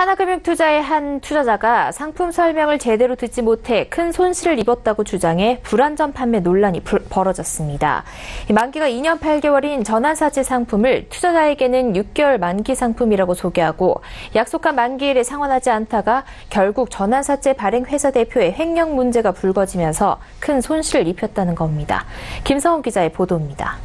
하나금융투자의 한 투자자가 상품 설명을 제대로 듣지 못해 큰 손실을 입었다고 주장해 불안전 판매 논란이 불- 벌어졌습니다. 이 만기가 2년 8개월인 전환사채 상품을 투자자에게는 6개월 만기 상품이라고 소개하고 약속한 만기일에 상환하지 않다가 결국 전환사채 발행 회사 대표의 횡령 문제가 불거지면서 큰 손실을 입혔다는 겁니다. 김성훈 기자의 보도입니다.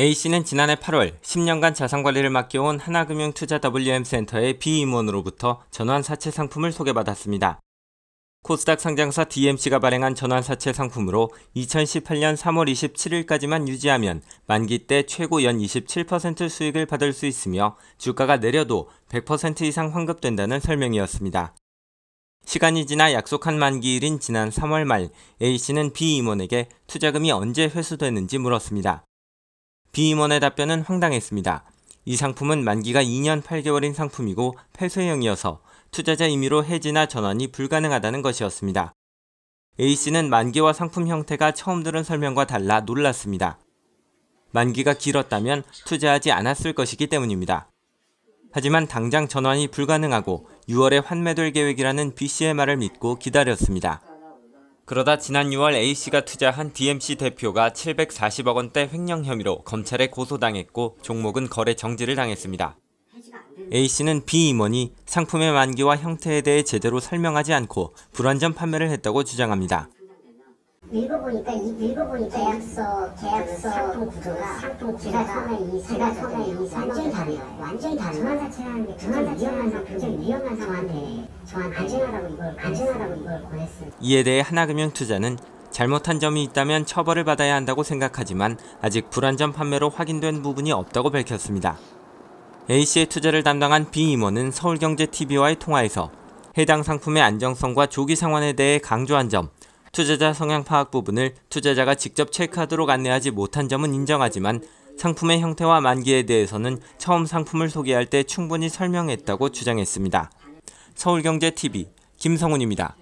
A씨는 지난해 8월 10년간 자산관리를 맡겨온 하나금융투자 WM센터의 비임원으로부터 전환사채 상품을 소개받았습니다. 코스닥 상장사 DMC가 발행한 전환사채 상품으로 2018년 3월 27일까지만 유지하면 만기 때 최고 연 27% 수익을 받을 수 있으며 주가가 내려도 100% 이상 환급된다는 설명이었습니다. 시간이 지나 약속한 만기일인 지난 3월 말 A씨는 B임원에게 투자금이 언제 회수되는지 물었습니다. 비임원의 답변은 황당했습니다. 이 상품은 만기가 2년 8개월인 상품이고 폐쇄형이어서 투자자 임의로 해지나 전환이 불가능하다는 것이었습니다. A씨는 만기와 상품 형태가 처음 들은 설명과 달라 놀랐습니다. 만기가 길었다면 투자하지 않았을 것이기 때문입니다. 하지만 당장 전환이 불가능하고 6월에 환매될 계획이라는 B씨의 말을 믿고 기다렸습니다. 그러다 지난 6월 A씨가 투자한 DMC 대표가 740억 원대 횡령 혐의로 검찰에 고소당했고 종목은 거래 정지를 당했습니다. A씨는 B 임원이 상품의 만기와 형태에 대해 제대로 설명하지 않고 불완전 판매를 했다고 주장합니다. 읽어보니까 이- 읽어보니까 계약서 계약서 상품 구조가 상품 제가 처음에 이 제가 처음에 이 완전히 다르요 완전히 다르요 전환 자체라는 게 굉장히 위험한 상 굉장히 위험한 상황인데 저한테 안전하라고 이걸 안전하라고 이걸 권했어요. 이에 대해 하나금융 투자는 잘못한 점이 있다면 처벌을 받아야 한다고 생각하지만 아직 불완전 판매로 확인된 부분이 없다고 밝혔습니다. A씨의 투자를 담당한 B 임원은 서울경제TV와의 통화에서 해당 상품의 안정성과 조기 상환에 대해 강조한 점, 투자자 성향 파악 부분을 투자자가 직접 체크하도록 안내하지 못한 점은 인정하지만 상품의 형태와 만기에 대해서는 처음 상품을 소개할 때 충분히 설명했다고 주장했습니다. 서울경제TV 김성훈입니다.